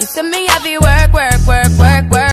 You send me heavy work, work.